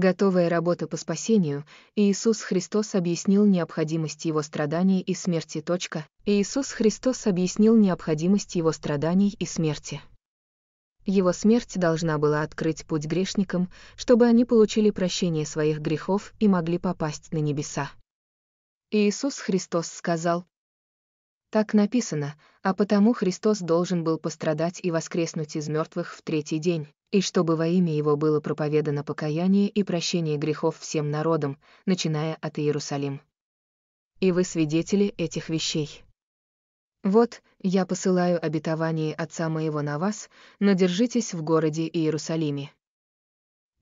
Готовая работа по спасению, Иисус Христос объяснил необходимость его страданий и смерти. Точка. Иисус Христос объяснил необходимость его страданий и смерти. Его смерть должна была открыть путь грешникам, чтобы они получили прощение своих грехов и могли попасть на небеса. Иисус Христос сказал, так написано, а потому Христос должен был пострадать и воскреснуть из мертвых в третий день, и чтобы во имя Его было проповедано покаяние и прощение грехов всем народам, начиная от Иерусалим. И вы свидетели этих вещей. Вот, я посылаю обетование Отца моего на вас, но держитесь в городе Иерусалиме.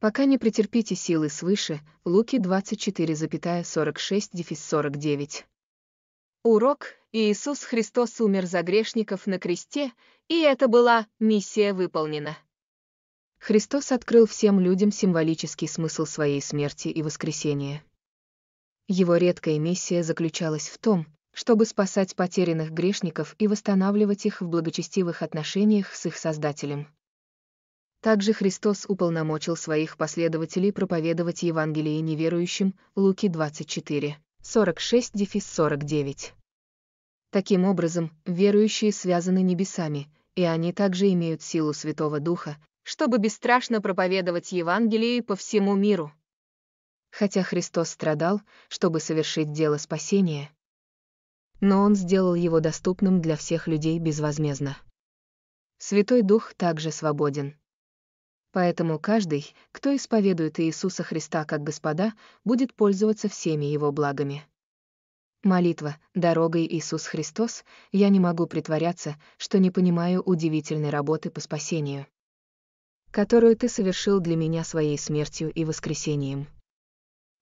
Пока не претерпите силы свыше, Луки 24,46-49. Урок Иисус Христос умер за грешников на кресте, и это была миссия выполнена. Христос открыл всем людям символический смысл своей смерти и воскресения. Его редкая миссия заключалась в том, чтобы спасать потерянных грешников и восстанавливать их в благочестивых отношениях с их Создателем. Также Христос уполномочил своих последователей проповедовать Евангелие неверующим, Луки 24, 46-49. Таким образом, верующие связаны небесами, и они также имеют силу Святого Духа, чтобы бесстрашно проповедовать Евангелие по всему миру. Хотя Христос страдал, чтобы совершить дело спасения, но Он сделал его доступным для всех людей безвозмездно. Святой Дух также свободен. Поэтому каждый, кто исповедует Иисуса Христа как Господа, будет пользоваться всеми его благами. Молитва «Дорогой Иисус Христос» я не могу притворяться, что не понимаю удивительной работы по спасению, которую Ты совершил для меня своей смертью и воскресением.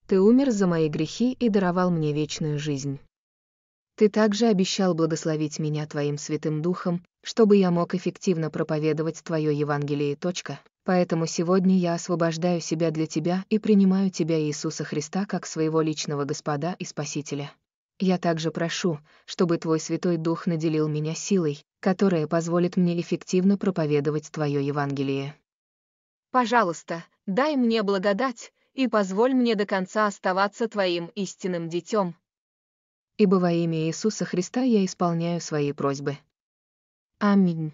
Ты умер за мои грехи и даровал мне вечную жизнь. Ты также обещал благословить меня Твоим Святым Духом, чтобы я мог эффективно проповедовать Твое Евангелие. Точка. Поэтому сегодня я освобождаю себя для Тебя и принимаю Тебя, Иисуса Христа, как своего личного Господа и Спасителя. Я также прошу, чтобы Твой Святой Дух наделил меня силой, которая позволит мне эффективно проповедовать Твое Евангелие. Пожалуйста, дай мне благодать и позволь мне до конца оставаться Твоим истинным детем. Ибо во имя Иисуса Христа я исполняю свои просьбы. Аминь.